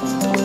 Bye.